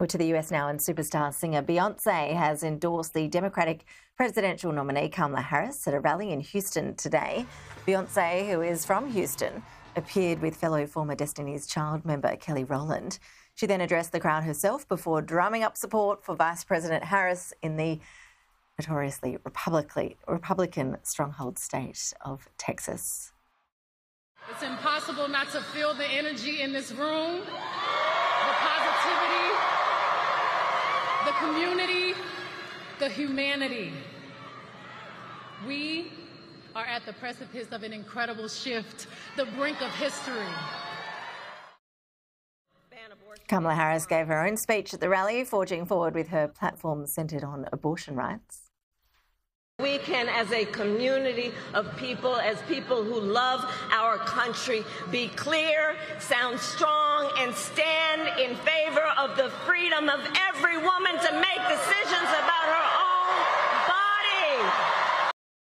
Well, to the US now, and superstar singer Beyonce has endorsed the Democratic presidential nominee Kamala Harris at a rally in Houston today. Beyonce, who is from Houston, appeared with fellow former Destiny's Child member Kelly Rowland. She then addressed the crowd herself before drumming up support for Vice President Harris in the notoriously Republican stronghold state of Texas. It's impossible not to feel the energy in this room, the community, the humanity. We are at the precipice of an incredible shift, the brink of history. Kamala Harris gave her own speech at the rally, forging forward with her platform centred on abortion rights. We can, as a community of people, as people who love our country, be clear, sound strong, and stand in favor of the freedom of every woman to make decisions